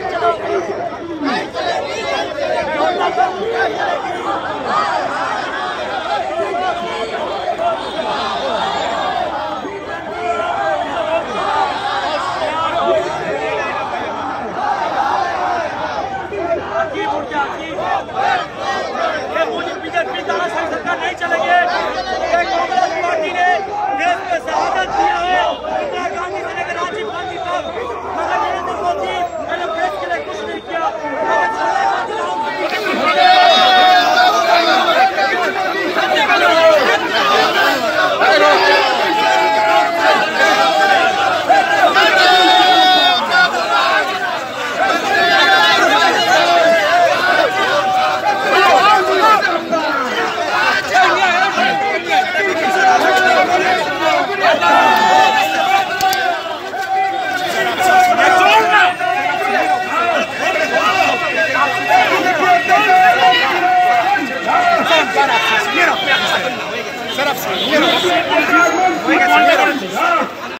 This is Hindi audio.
Let's go. की मुर्जा की। ¡Vamos!